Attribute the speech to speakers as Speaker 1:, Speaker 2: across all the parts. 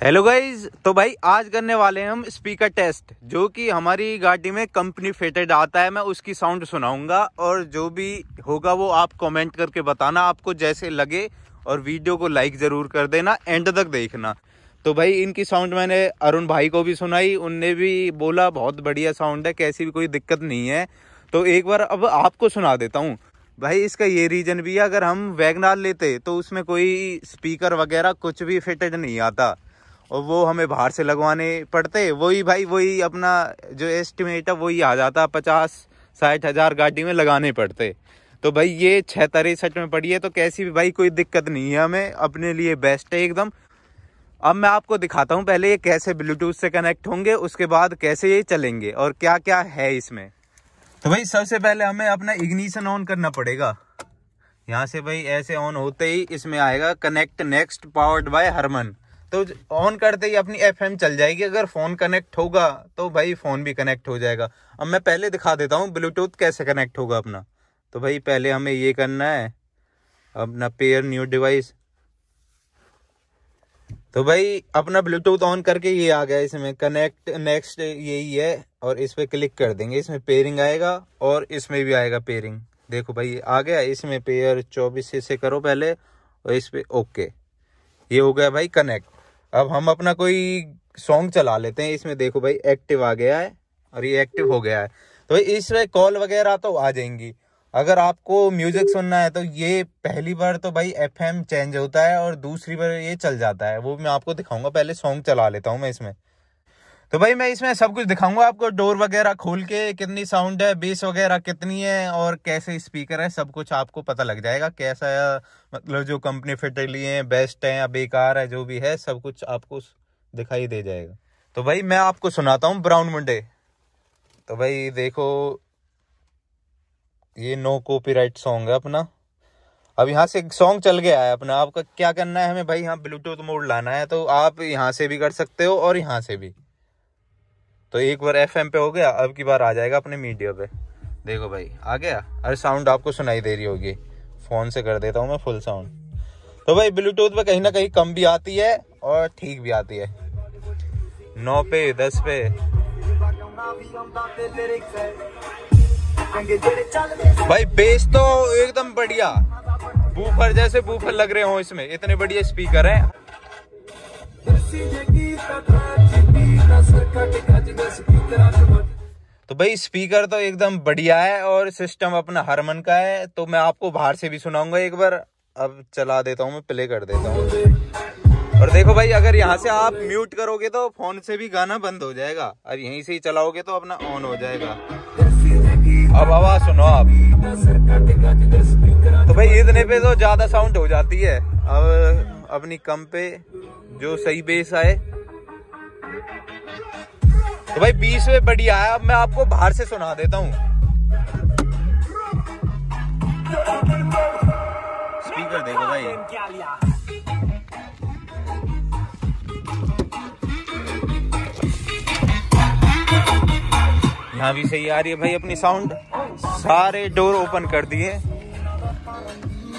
Speaker 1: Hello guys तो भाई आज करने वाले हैं हम स्पीकर टेस्ट जो कि हमारी गाड़ी में कंपनी फिटेड आता है, मैं उसकी साउंड सुनाऊँगा, और जो भी होगा वो आप कमेंट करके बताना, आपको जैसे लगे, और वीडियो को लाइक ज़रूर कर देना एंड तक देखना। तो भाई इनकी साउंड मैंने अरुण भाई को भी सुनाई, उनने भी बोला, बहुत बढ़िया साउंड है, कैसी भी कोई दिक्कत नहीं है। तो एक बार अब आपको सुना देता हूँ। भाई इसका ये रीजन भी है, अगर हम वैगनार लेते तो उसमें कोई स्पीकर वगैरह कुछ भी फिटेड नहीं आता। और वो हमें बाहर से लगवाने पड़ते। वही भाई, वही अपना जो एस्टिमेट है, वही आ जाता। पचास, साठ हज़ार गाड़ी में लगाने पड़ते। तो भाई ये छः तिरसठ में पड़ी है तो कैसी भी भाई कोई दिक्कत नहीं है हमें। अपने लिए बेस्ट है एकदम। अब मैं आपको दिखाता हूँ पहले ये कैसे ब्लूटूथ से कनेक्ट होंगे, उसके बाद कैसे ये चलेंगे और क्या क्या है इसमें। तो भाई सबसे पहले हमें अपना इग्निशन ऑन करना पड़ेगा। यहाँ से भाई ऐसे ऑन होते ही इसमें आएगा connect next powered by Harman तो ऑन करते ही अपनी एफएम चल जाएगी। अगर फ़ोन कनेक्ट होगा तो भाई फ़ोन भी कनेक्ट हो जाएगा। अब मैं पहले दिखा देता हूँ ब्लूटूथ कैसे कनेक्ट होगा अपना। तो भाई पहले हमें ये करना है, अपना पेयर न्यू डिवाइस तो भाई अपना ब्लूटूथ ऑन करके ये आ गया, इसमें कनेक्ट नेक्स्ट यही है, और इस पर क्लिक कर देंगे। इसमें पेयरिंग आएगा, और इसमें भी आएगा पेयरिंग देखो भाई, आ गया, इसमें पेयर चौबीस से करो पहले, और इस पर ओके ये हो गया भाई कनेक्ट अब हम अपना कोई सॉन्ग चला लेते हैं, इसमें देखो भाई एक्टिव आ गया है और ये एक्टिव हो गया है। तो इसमें कॉल वगैरह तो आ जाएँगी। अगर आपको म्यूज़िक सुनना है तो ये पहली बार तो भाई एफएम चेंज होता है और दूसरी बार ये चल जाता है। वो मैं आपको दिखाऊँगा, पहले सॉन्ग चला लेता हूँ मैं इसमें। तो भाई मैं इसमें सब कुछ दिखाऊँगा आपको, डोर वगैरह खोल के कितनी साउंड है बेस वगैरह कितनी है और कैसे स्पीकर है, सब कुछ आपको पता लग जाएगा, कैसा है मतलब जो कंपनी फिट लिए हैं बेस्ट है, या बेकार है, जो भी है, सब कुछ आपको दिखाई दे जाएगा। तो भाई मैं आपको सुनाता हूँ, ब्राउन मुंडे। तो भाई देखो, ये नो कॉपीराइट सॉन्ग है अपना। अब यहाँ से एक सॉन्ग चल गया है अपना, आपका क्या करना है हमें भाई, यहाँ ब्लूटूथ मोड लाना है तो आप यहाँ से भी कर सकते हो और यहाँ से भी। तो एक बार एफएम पे हो गया, अब की बार आ जाएगा अपने मीडिया पे। देखो भाई, आ गया? अरे साउंड आपको सुनाई दे रही होगी। फ़ोन से कर देता हूँ मैं फुल साउंड तो भाई ब्लूटूथ पे कहीं ना कहीं कम भी आती है और ठीक भी आती है। नौ पे, दस पे। भाई बेस तो एकदम बढ़िया। बूफर जैसे बूफर लग रहे हो इसमें। इतने बढ़िया स्पीकर है। तो भाई स्पीकर तो एकदम बढ़िया है और सिस्टम अपना हरमन का है तो मैं आपको बाहर से भी सुनाऊँगा एक बार। अब चला देता हूँ मैं प्ले कर देता हूँ। और देखो भाई, अगर यहाँ से आप म्यूट करोगे तो फ़ोन से भी गाना बंद हो जाएगा। और यहीं से ही चलाओगे तो अपना ऑन हो जाएगा। अब आवाज़ सुनो आप। तो भाई, इतने पे तो ज़्यादा साउंड हो जाती है। अब अपनी कम पे जो सही बेस आए तो भाई बीस में बढ़िया है अब मैं आपको बाहर से सुना देता हूँ। स्पीकर देखो भाई। यहाँ भी सही आ रही है भाई अपनी साउंड सारे डोर ओपन कर दिए।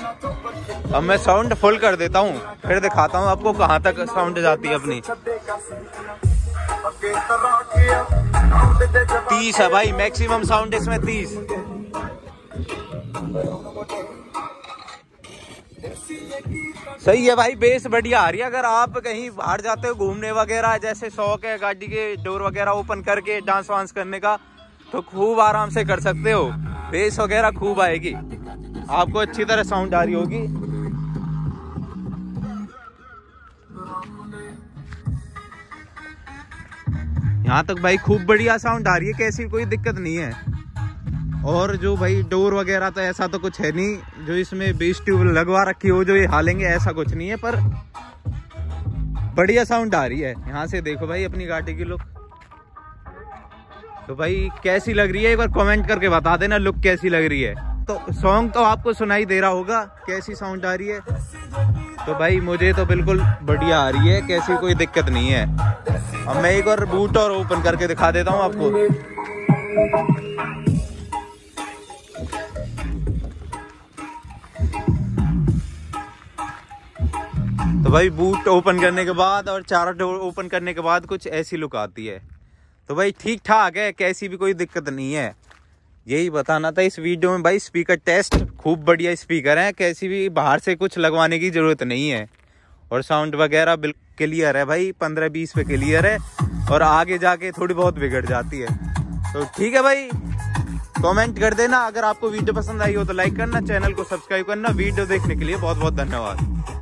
Speaker 1: अब मैं साउंड फुल कर देता हूँ, फिर दिखाता हूँ आपको कहाँ तक साउंड जाती है अपनी। तीस है भाई मैक्सिमम साउंड इसमें तीस। सही है भाई बेस बढ़िया आ रही है। अगर आप कहीं बाहर जाते हो घूमने वगैरह, जैसे शौक है गाड़ी के डोर वगैरह ओपन करके डांस वांस करने का तो खूब आराम से कर सकते हो। बेस वगैरह खूब आएगी। आपको अच्छी तरह साउंड आ रही होगी। यहाँ तक भाई खूब बढ़िया साउंड आ रही है, कैसी कोई दिक्कत नहीं है। और जो भाई डोर वगैरह तो ऐसा तो कुछ है नहीं, जो इसमें बीस ट्यूब लगवा रखी हो, जो ये हालेंगे, ऐसा कुछ नहीं है, पर बढ़िया साउंड आ रही है। यहाँ से देखो भाई अपनी गाड़ी की लुक तो भाई कैसी लग रही है? एक बार कमेंट करके बता देना लुक कैसी लग रही है। तो सॉन्ग तो आपको सुनाई दे रहा होगा, कैसी साउंड आ रही है। तो भाई, मुझे तो बिल्कुल बढ़िया आ रही है, कैसी कोई दिक्कत नहीं है। अब मैं एक बार बूट और ओपन करके दिखा देता हूँ आपको। तो भाई बूट ओपन करने के बाद और चारों डोर ओपन करने के बाद कुछ ऐसी लुक आती है। तो भाई ठीक ठाक है, कैसी भी कोई दिक्कत नहीं है। यही बताना था इस वीडियो में भाई स्पीकर टेस्ट खूब बढ़िया स्पीकर है, कैसी भी, बाहर से कुछ लगवाने की ज़रूरत नहीं है। और साउंड वगैरह बिल्कुल क्लियर है भाई, पंद्रह बीस पे क्लियर है, और आगे जाके थोड़ी बहुत बिगड़ जाती है। तो ठीक है भाई कमेंट कर देना, अगर आपको वीडियो पसंद आई हो तो लाइक करना चैनल को सब्सक्राइब करना, वीडियो देखने के लिए बहुत बहुत धन्यवाद।